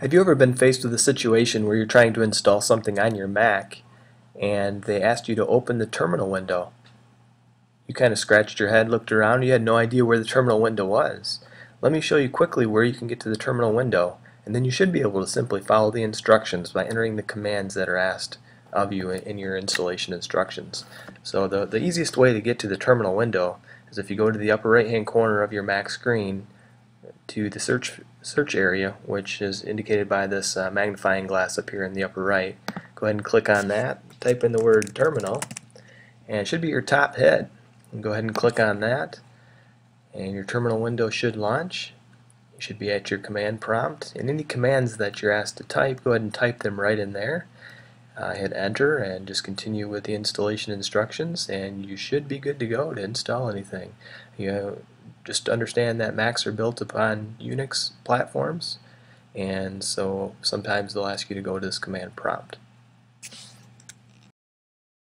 Have you ever been faced with a situation where you're trying to install something on your Mac and they asked you to open the terminal window? You kind of scratched your head, looked around, you had no idea where the terminal window was. Let me show you quickly where you can get to the terminal window and then you should be able to simply follow the instructions by entering the commands that are asked of you in your installation instructions. So the, the easiest way to get to the terminal window is if you go to the upper right hand corner of your Mac screen to the search search area, which is indicated by this uh, magnifying glass up here in the upper right. Go ahead and click on that, type in the word terminal, and it should be your top hit. And go ahead and click on that, and your terminal window should launch. You should be at your command prompt, and any commands that you're asked to type, go ahead and type them right in there. Uh, hit enter and just continue with the installation instructions and you should be good to go to install anything. You just understand that Macs are built upon Unix platforms and so sometimes they'll ask you to go to this command prompt.